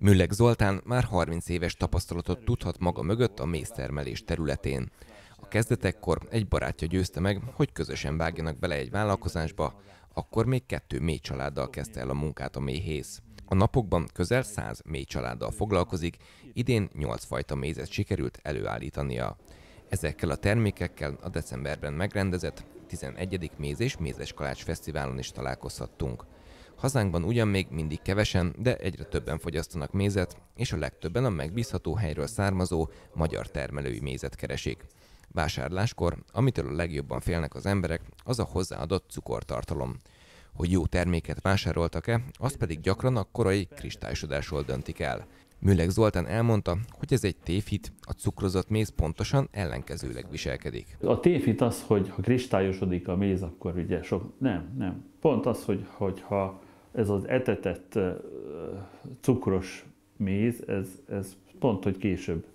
Mülleg Zoltán már 30 éves tapasztalatot tudhat maga mögött a méztermelés területén. A kezdetekkor egy barátja győzte meg, hogy közösen vágjanak bele egy vállalkozásba, akkor még kettő mély családdal kezdte el a munkát a méhész. A napokban közel 100 mély családdal foglalkozik, idén 8 fajta mézet sikerült előállítania. Ezekkel a termékekkel a decemberben megrendezett 11. Méz és Mézes Kalács Fesztiválon is találkozhattunk. Hazánkban ugyan még mindig kevesen, de egyre többen fogyasztanak mézet, és a legtöbben a megbízható helyről származó magyar termelői mézet keresik. Vásárláskor, amitől a legjobban félnek az emberek, az a hozzáadott cukortartalom. Hogy jó terméket vásároltak-e, azt pedig gyakran a korai kristálysodásról döntik el. Műleg Zoltán elmondta, hogy ez egy tévhit, a cukrozott méz pontosan ellenkezőleg viselkedik. A tévhit az, hogy ha kristályosodik a méz, akkor ugye sok... Nem, nem. Pont az, hogy, hogy ha ez az etetett cukros méz, ez, ez pont, hogy később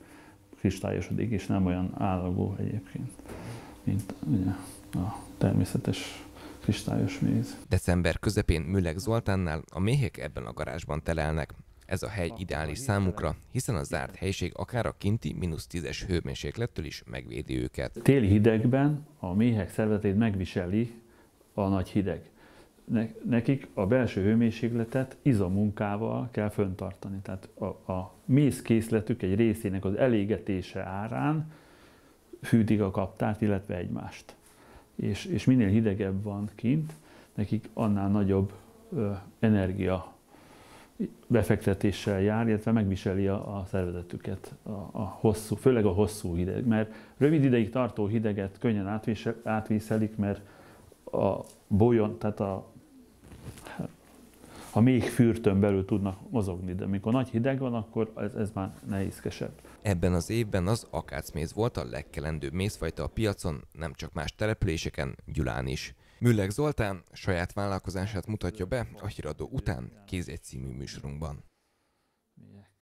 kristályosodik, és nem olyan állagú egyébként, mint ugye, a természetes kristályos méz. December közepén Műleg Zoltánnál a méhek ebben a garázsban telelnek. Ez a hely ideális számukra, hiszen a zárt helység akár a kinti mínusz 10-es hőmérséklettől is megvédi őket. Téli hidegben a méhek szervezetét megviseli a nagy hideg. Nekik a belső hőmérsékletet izomunkával kell föntartani. Tehát a, a mézkészletük egy részének az elégetése árán fűtik a kaptárt, illetve egymást. És, és minél hidegebb van kint, nekik annál nagyobb ö, energia befektetéssel jár, illetve megviseli a, a szervezetüket, a, a hosszú, főleg a hosszú hideg, mert rövid ideig tartó hideget könnyen átvészelik, mert a bolyon, tehát a, a még fürtön belül tudnak mozogni, de amikor nagy hideg van, akkor ez, ez már nehézkesebb. Ebben az évben az akácméz volt a legkelendőbb mézfajta a piacon, nem csak más településeken, Gyulán is. Mülleg Zoltán saját vállalkozását mutatja be a híradó után kéz egy című műsorunkban.